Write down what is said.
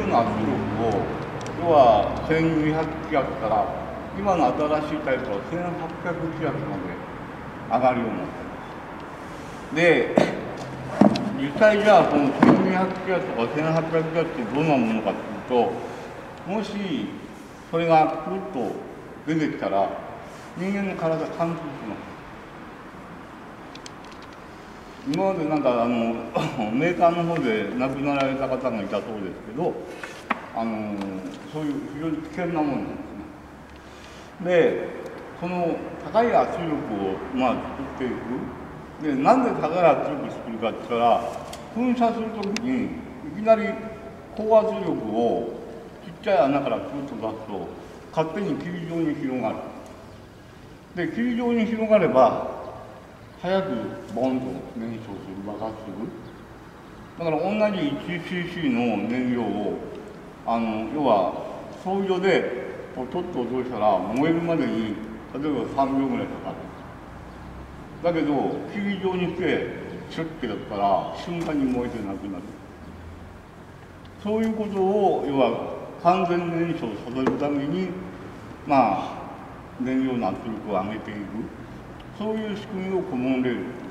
料の圧力を要は1200気圧から今の新しいタイプは1800気圧まで上がるようになってますで実際じゃあこの1200気圧とか1800気圧ってどんなものかっていうともしそれがくるっと出てきたら人間の体貫通します今までなんかあの メーカーの方で亡くなられた方がいたそうですけどあのそういう非常に危険なものなんですね。でその高い圧力をまあ作っていく。でなんで高い圧力を作るかって言ったら噴射するときにいきなり高圧力をちっちゃい穴からクッと出すと勝手に霧状に広がる。で霧状に広がれば早くボンと燃焼する爆発するだから同じ 1cc の燃料をあの要は装備でポトッと落としたら燃えるまでに例えば3秒ぐらいかかる。だけど霧状にしてシュッてやったら瞬間に燃えてなくなる。そういうことを要は完全燃焼させるためにまあ燃料の圧力を上げていく。そういう仕組みをコモンレール